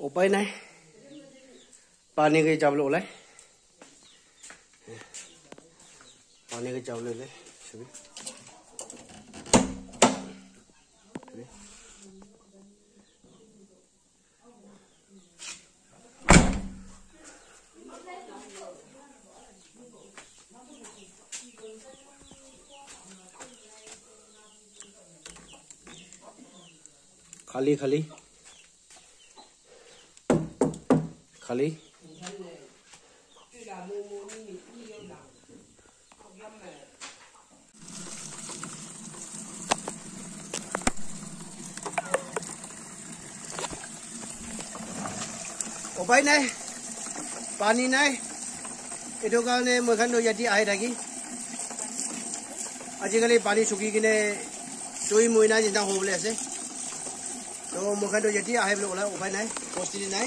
उपाय नाही पानी के चावल ओलाय पानी के चावल ले सगळे खाली खाली। খালি উপায় নাই পানী নাই এইটো কাৰণে মই খানটো ইয়াতে আহি থাকি আজিকালি পানী চুকি কিনে চুই মইনা চিন্তা হ'বলৈ আছে তো মই খানটো ইয়াতে আহি পেলাই ওলাই উপায় নাই পৰিস্থিতি নাই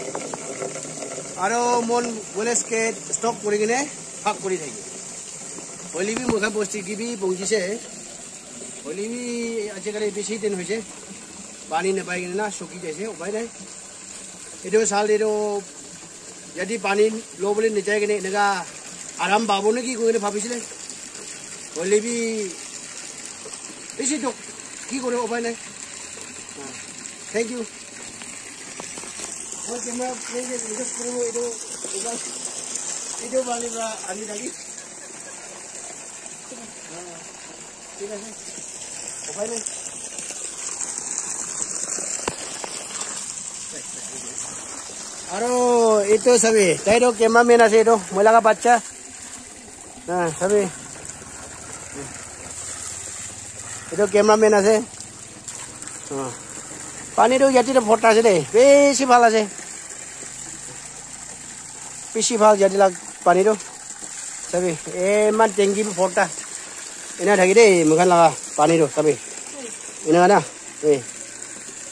আৰু মন গলেজকে ষ্টক কৰি কিনে ফাক কৰি থাকে। হলিবি মুখা বস্তি কিবি পहुচিছে হলিবি আজিকালি বেছি দিন হৈছে। পানী নাপাই কিনে না চকি যাইছে উপায় নাই। এইটো চাল এইটো যদি পানী ল'বলৈ নিচাই কিনে এনেকুৱা আৰাম পাব নেকি কৈ কিনে ভাবিছিলে। হ'লেবি বেছি দিয়ক। কি কৰিব উপায় নাই। Thank you মই কেমেৰা ৰিকুৱেষ্ট কৰিব এইটো এইবাৰ এইটো পানীৰ পৰা আনি থাকি ঠিক আছে উপায় নাই আৰু এইটো চাবি তাইতো কেমেৰামেন আছে এইটো মই লগা বাচ্চা চাবি এইটো কেমেৰামেন আছে পানীটো ইয়াতে ফটা আছে দেই বেছি ভাল আছে বেছি ভাল লাগ পানীটো চাবি ইমান টেংকি ফটা এনে থাকি দেই মুখান লগা পানীটো চাবি এনেকুৱা না এই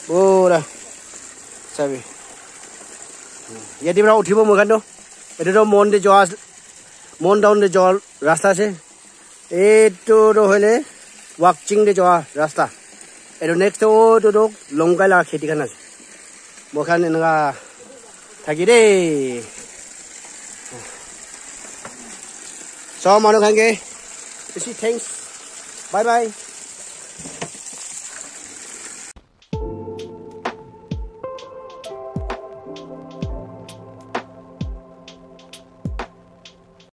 পুৰা চাবি ইয়াতে পৰা উঠিব কাৰণেতো এইটোতো মন দি যোৱা মন ডাউন দি যোৱা ৰাস্তা আছে এইটোতো হ'লে ৱাকচিং দি যোৱা ৰাস্তা এইটো নেক্সটটোতো লংকাই লগা খেতিখন আছে মোৰ খান এনেকুৱা থাকি দেই So, mọi người anh kia. Thanks. Bye bye.